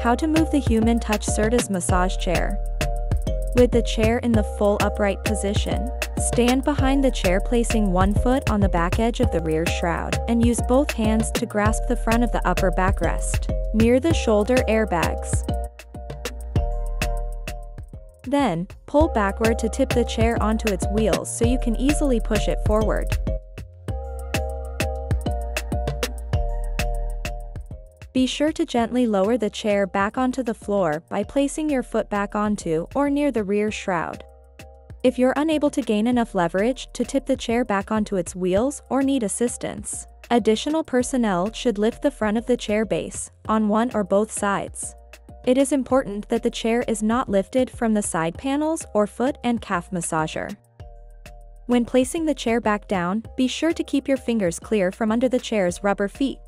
How to move the Human Touch Certus massage chair. With the chair in the full upright position, stand behind the chair placing one foot on the back edge of the rear shroud and use both hands to grasp the front of the upper backrest, near the shoulder airbags. Then, pull backward to tip the chair onto its wheels so you can easily push it forward. Be sure to gently lower the chair back onto the floor by placing your foot back onto or near the rear shroud. If you're unable to gain enough leverage to tip the chair back onto its wheels or need assistance, additional personnel should lift the front of the chair base, on one or both sides. It is important that the chair is not lifted from the side panels or foot and calf massager. When placing the chair back down, be sure to keep your fingers clear from under the chair's rubber feet